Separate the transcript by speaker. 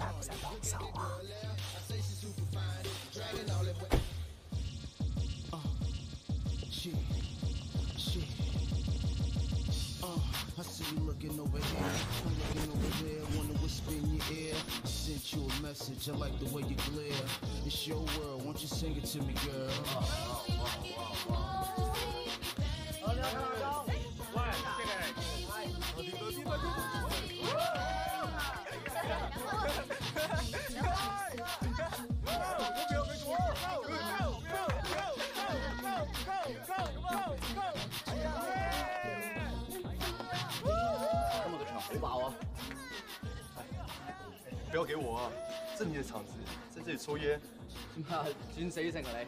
Speaker 1: ça vous apporte
Speaker 2: Uh, I see you looking over here, I'm looking over there, wanna whisper in your ear. I sent you a message, I like the way you glare. It's your world, won't you sing it to me, girl?
Speaker 3: 好爆啊！
Speaker 4: 不要给我啊！这是你的场子，在这里抽
Speaker 3: 烟，啊，损死成个你。